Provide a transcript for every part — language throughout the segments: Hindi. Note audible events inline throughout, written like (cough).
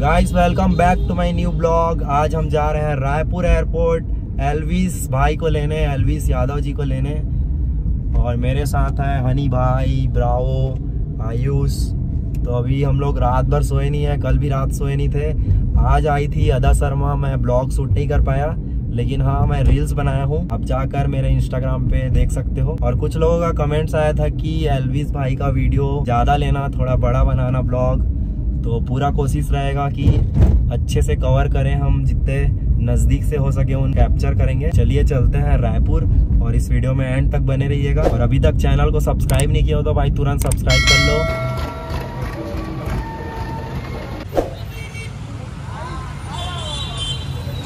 Guys welcome back to my new blog आज हम जा रहे हैं रायपुर एयरपोर्ट एलविस भाई को लेने एलविस यादव जी को लेने. और मेरे साथ है हनी भाई ब्रावो आयुष. तो अभी हम लोग रात भर सोए नहीं है, कल भी रात सोए नहीं थे. आज आई थी अदा शर्मा, मैं ब्लॉग शूट नहीं कर पाया. लेकिन हाँ मैं रील्स बनाया हूँ. अब जाकर मेरे इंस्टाग्राम पे देख सकते हो. और कुछ लोगों का कमेंट्स आया था कि एलविस भाई का वीडियो ज़्यादा लेना, थोड़ा बड़ा बनाना ब्लॉग तो पूरा कोशिश रहेगा कि अच्छे से कवर करें हम, जितने नज़दीक से हो सके उन कैप्चर करेंगे। चलिए चलते हैं रायपुर और इस वीडियो में एंड तक बने रहिएगा। और अभी तक चैनल को सब्सक्राइब नहीं किया हो तो भाई तुरंत सब्सक्राइब कर लो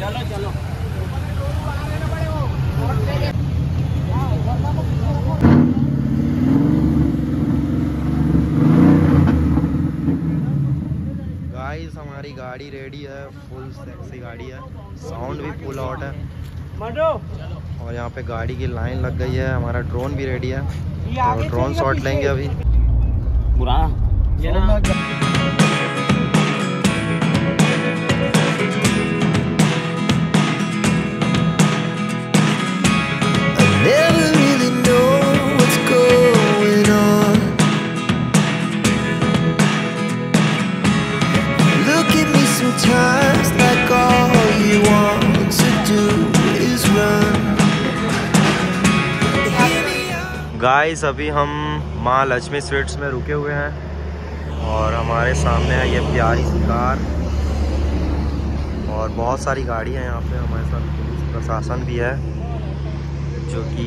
चलो चलो गाइस हमारी गाड़ी रेडी है फुल सेक्सी गाड़ी है। साउंड भी फुल आउट है। और यहाँ पे गाड़ी की लाइन लग गई है हमारा ड्रोन भी रेडी है। तो ड्रोन शॉट लेंगे अभी। बुरा। अभी हम माँ लक्ष्मी स्वीट्स में रुके हुए हैं और हमारे सामने है ये प्यारी सी कार। और बहुत सारी गाड़ी है यहाँ पे, हमारे साथ पुलिस प्रशासन भी है, जो कि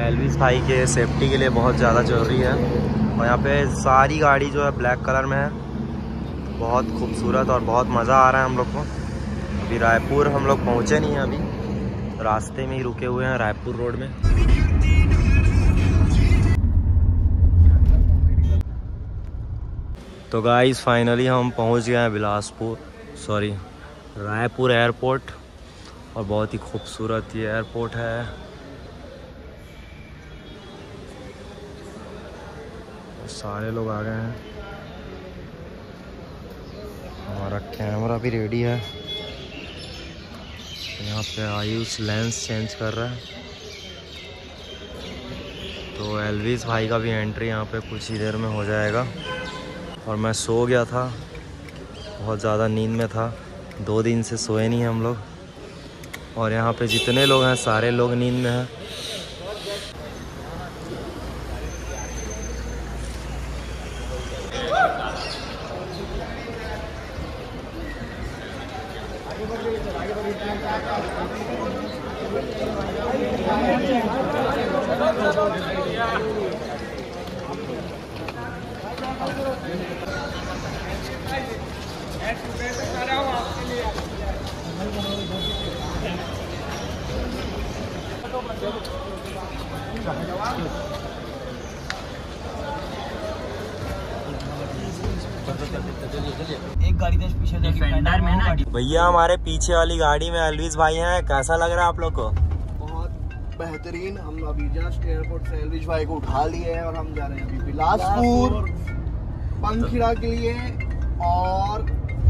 एलविस भाई के सेफ्टी के लिए बहुत ज़्यादा ज़रूरी है। और यहाँ पे सारी गाड़ी जो है ब्लैक कलर में है। बहुत खूबसूरत और बहुत मज़ा आ रहा है हम लोग को। अभी रायपुर हम लोग पहुँचे नहीं हैं अभी। रास्ते में ही रुके हुए हैं रायपुर रोड में। तो गाइस फाइनली हम पहुँच गए हैं बिलासपुर सॉरी रायपुर एयरपोर्ट और बहुत ही खूबसूरत ये एयरपोर्ट है। और सारे लोग आ गए हैं। हमारा कैमरा भी रेडी है। यहाँ पे आयुष लेंस चेंज कर रहा है। तो एलविस भाई का भी एंट्री यहाँ पे कुछ ही देर में हो जाएगा। और मैं सो गया था। बहुत ज़्यादा नींद में था। दो दिन से सोए नहीं हम लोग। और यहाँ पे जितने लोग हैं, सारे लोग नींद में हैं। एक गाड़ी तो पीछे में ना भैया हमारे पीछे वाली गाड़ी में एलविस भाई हैं। कैसा लग रहा है आप लोग को? बहुत बेहतरीन। हम अभी जस्ट एयरपोर्ट से एलविश भाई को उठा लिए हैं और हम जा रहे हैं अभी बिलासपुर। पंखीड़ा के लिए और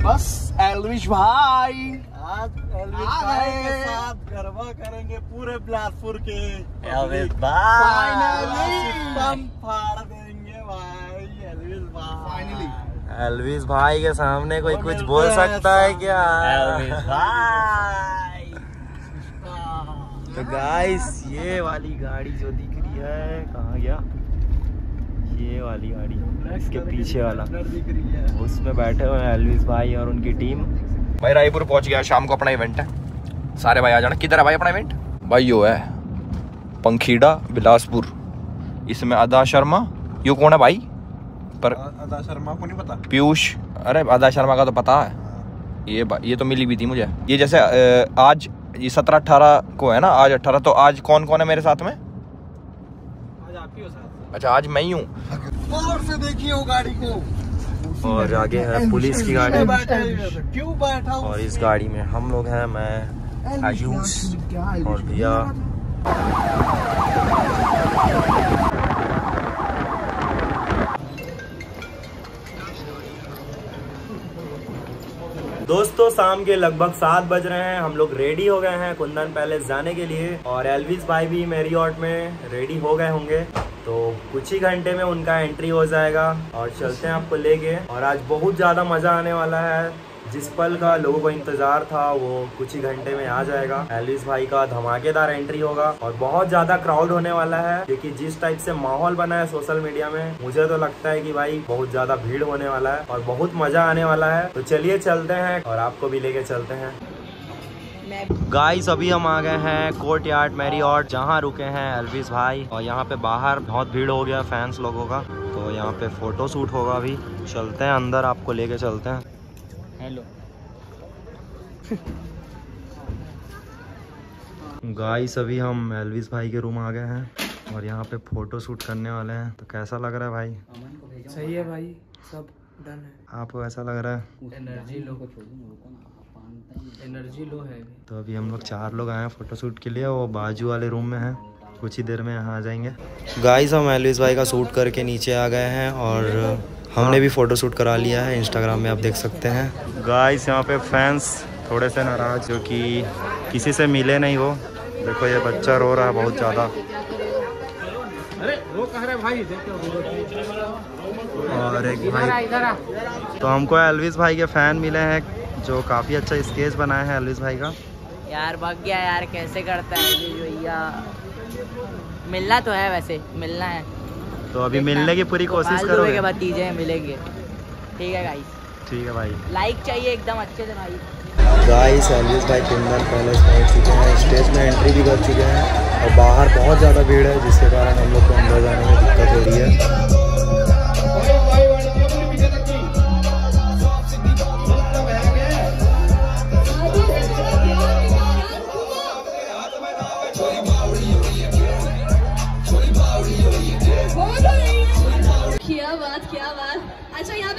बस एलविश भाई। आज एलविस आ भाई। के साथ गरबा करेंगे पूरे बिलासपुर के। Elvis Finally! हम फाड़ देंगे भाई एलविस भाई। फाइनली एलविस भाई के सामने कोई कुछ बोल सकता है क्या? एलविस भाई। तो गाइस ये वाली गाड़ी जो दिख रही है कहाँ गया? ये वाली गाड़ी इसके पीछे वाला। है। उसमें बैठे हुए हैं एलविस भाई और उनकी टीम। भाई रायपुर पहुँच गया शाम को अपना इवेंट है। सारे भाई आ जाना। किधर है भाई अपना इवेंट भाई यो है पंखीड़ा बिलासपुर। इसमें अदा शर्मा। यो कौन है भाई? पर अदा शर्मा को नहीं पता? पीयूष। अरे अदा शर्मा का तो पता है। ये ये तो मिली भी थी मुझे। ये जैसे आज ये सत्रह अट्ठारह को है ना आज अट्ठारह तो आज कौन कौन है मेरे साथ में? आज आप ही हो साथ अच्छा आज मैं ही हूँ। और से देखिए वो गाड़ी को। और आगे है पुलिस की गाड़ी। क्यों बैठा और इस गाड़ी में हम लोग हैं मैं आयुष और भैया। दोस्तों, शाम के लगभग सात बज रहे हैं। हम लोग रेडी हो गए हैं कुंदन पैलेस जाने के लिए। और एलविस भाई भी मेरी में रेडी हो गए होंगे। तो कुछ ही घंटे में उनका एंट्री हो जाएगा। और चलते हैं आपको लेके। और आज बहुत ज़्यादा मज़ा आने वाला है। जिस पल का लोगों को इंतज़ार था वो कुछ ही घंटे में आ जाएगा। एलिस भाई का धमाकेदार एंट्री होगा और बहुत ज़्यादा क्राउड होने वाला है क्योंकि जिस टाइप से माहौल बना है सोशल मीडिया में मुझे तो लगता है कि भाई बहुत ज़्यादा भीड़ होने वाला है और बहुत मज़ा आने वाला है। तो चलिए चलते हैं और आपको भी लेके चलते हैं। गाइस अभी हम आ गए हैं कोर्ट यार्ड मेरी और जहाँ रुके हैं एलविस भाई। और यहाँ पे बाहर बहुत भीड़ हो गया फैंस लोगों का। तो यहाँ पे फ़ोटो शूट होगा अभी। चलते हैं अंदर आपको लेके चलते हैं। हेलो। गाइस अभी हम एलविस भाई के रूम आ गए हैं और यहाँ पे फ़ोटो शूट करने वाले हैं। तो कैसा लग रहा है भाई? सही है भाई सब डन है। आपको कैसा लग रहा है? एनर्जी लो एनर्जी लो है। तो अभी हम लोग चार लोग आए हैं फ़ोटो शूट के लिए वो बाजू वाले रूम में हैं। कुछ ही देर में यहाँ आ जाएँगे। गाइस हम एलविस भाई का शूट करके नीचे आ गए हैं और हमने भी फ़ोटो शूट करा लिया है इंस्टाग्राम में आप देख सकते हैं। गाइस यहाँ पे फैंस थोड़े से नाराज़ जो कि किसी से मिले नहीं वो। देखो ये बच्चा रो रहा है बहुत ज़्यादा। अरे वो कह रहे भाई? और एक भाई तो हमको एलविस भाई के फ़ैन मिले हैं जो काफ़ी अच्छा स्केच बनाए हैं एलविस भाई का। यार भाग गया यार कैसे करता है ये भैया? मिलना तो है वैसे मिलना है। तो अभी मिलने की पूरी कोशिश करोगे? करो के चीज़ें मिलेंगे। ठीक है गाइस ठीक है भाई। लाइक चाहिए एकदम अच्छे से भाई। गाइस एलविस भाई कुंदन पैलेस पहुँच चुके हैं। स्टेज में एंट्री भी कर चुके हैं। और बाहर बहुत ज़्यादा भीड़ है जिसके कारण हम लोग को अंदर जाने में दिक्कत हो रही है।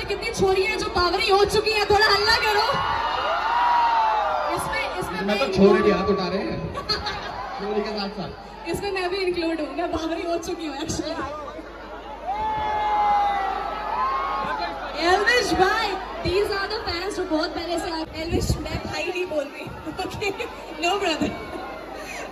कितनी छोरी है जो पावरी हो चुकी है? थोड़ा हल्ला करो। इसमें इसमें मैं तो छोरे भी हाथ उठा रहे हैं। (laughs) छोरी के साथ साथ। इसमें मैं भी इंक्लूड हूँ। मैं पावरी हो चुकी हूँ एक्चुअली एलविश भाई these are the fans जो बहुत पहले से एलविश मैं भाई नहीं बोल रही। ओके नो ब्रदर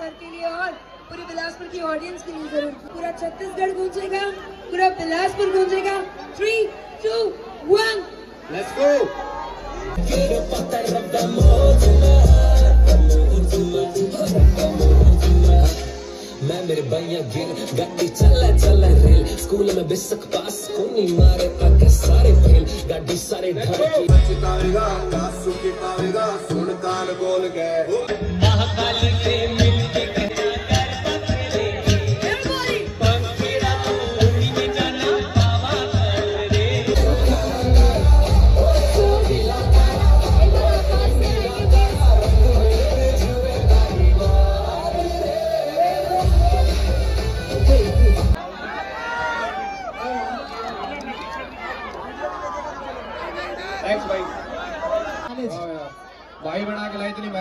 सर के लिए और पूरे बिलासपुर की ऑडियंस के लिए ज़रूर। पूरा छत्तीसगढ़ गूंजेगा पूरा Bilaspur गूंजेगा। Three two one let's go मैं मेरे भैया गिर गाड़ी चला चला रेल। स्कूल में बेसक पास कोनी मारे आगे सारे फेल। गाड़ी सारे घर की पावेगा सुन कान बोल गए।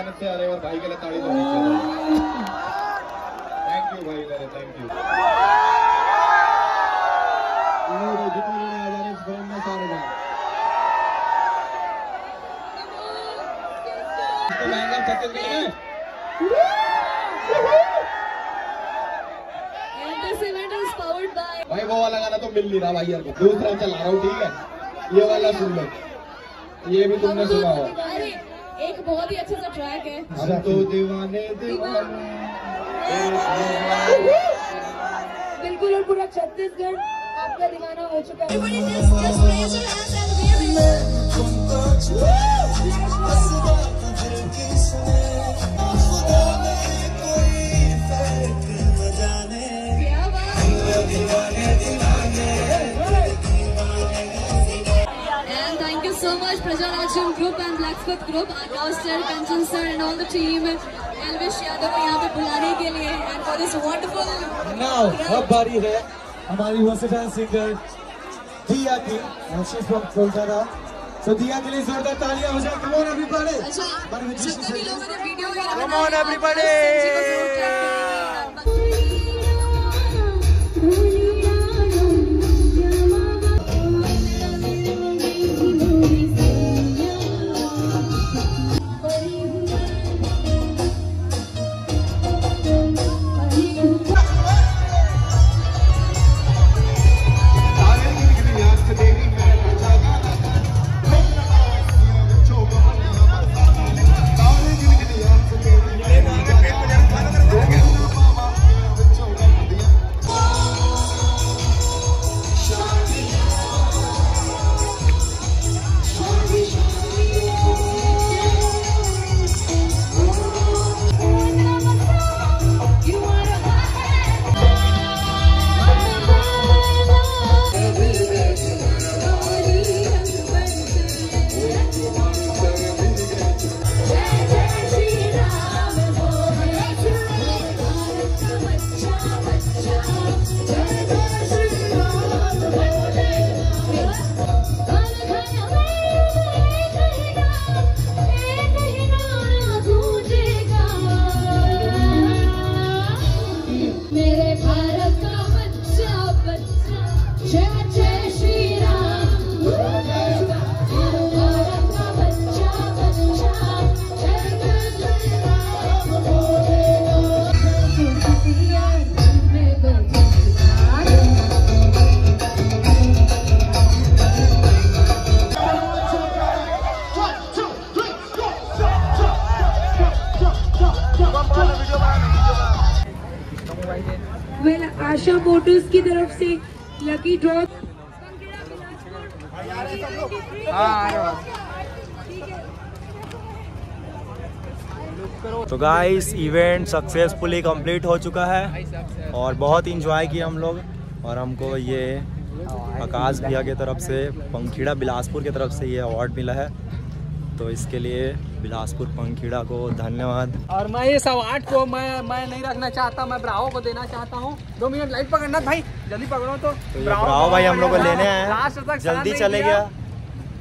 मेहनत से आ रहे हैं और भाई के लिए ताड़ी तो थैंक यू भाई मेरे थैंक यू जितने जने आ जा रहे हैं में सारे जाए छत्तीसगढ़ में And this event is powered by भाई वो वाला गाना तो मिल नहीं रहा भाई यार को दूसरा चला रहा हूँ ठीक है ये वाला सुन लो ये भी तुमने सुना होगा अरे एक बहुत ही अच्छा सा ट्रैक है। हम तो दीवाने दीवाने। बिल्कुल और पूरा छत्तीसगढ़ आपका दीवाना हो चुका है। It. Prajarajam group and Blackfoot group, Akash sir, Kanchan sir and all the team. Elvish Yadav को यहाँ पे बुलाने के लिए and for this wonderful. Now, अब बारी है हमारी वर्सेटाइल सिंगर दिया की and she's from Kolkata. So दिया के लिए जोरदार तालियाँ हो जाए. Come on everybody. अच्छा, One with you, जितने भी लोगों ने वीडियो वगैरह Come on, everybody. Asha motors की तरफ़ से लकी ड्रॉ तो गाइस इवेंट सक्सेसफुली कंप्लीट हो चुका है और बहुत इंजॉय किया हम लोग और हमको ये आकाश भैया की तरफ़ से, पंखीड़ा बिलासपुर की तरफ़ से ये अवार्ड मिला है। तो इसके लिए बिलासपुर पंखीड़ा को धन्यवाद। और मैं इस अवार्ड को मैं मैं नहीं रखना चाहता मैं ब्रावो को देना चाहता हूँ। दो मिनट लाइट पकड़ना भाई जल्दी पकड़ो तो। तो ये ब्रावो भाई हम लोग को लेने आए लास्ट हैं तक जल्दी चले गया।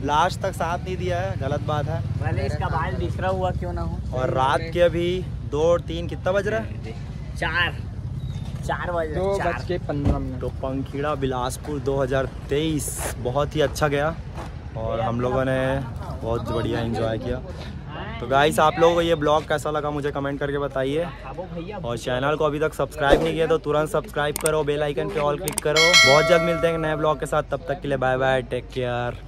लास्ट तक साथ नहीं दिया है गलत बात है। भले इसका बाल बिखरा हुआ क्यों ना हो। और रात के अभी दो और तीन कितना बज रहा है? चार। चार बजे दो बज के पंद्रह मिनट। तो पंखीड़ा बिलासपुर 2023 बहुत ही अच्छा गया। और हम लोगों ने बहुत बढ़िया इन्जॉय किया। तो गाइस आप लोगों को ये ब्लॉग कैसा लगा मुझे कमेंट करके बताइए। और चैनल को अभी तक सब्सक्राइब नहीं किया तो तुरंत सब्सक्राइब करो बेल आइकन पे ऑल क्लिक करो। बहुत जल्द मिलते हैं नए ब्लॉग के साथ, तब तक के लिए बाय बाय टेक केयर